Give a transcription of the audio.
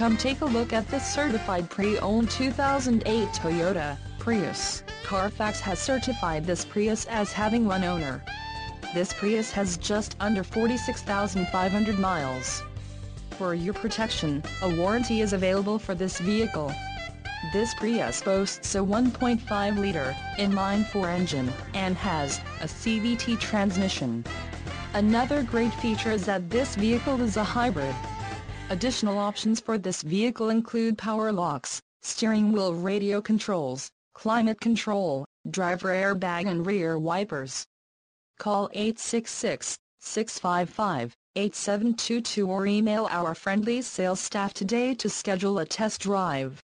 Come take a look at this certified pre-owned 2008 Toyota Prius. Carfax has certified this Prius as having one owner. This Prius has just under 46,500 miles. For your protection, a warranty is available for this vehicle. This Prius boasts a 1.5-liter inline-four engine and has a CVT transmission. Another great feature is that this vehicle is a hybrid. Additional options for this vehicle include power locks, steering wheel radio controls, climate control, driver airbag and rear wipers. Call 866-655-8722 or email our friendly sales staff today to schedule a test drive.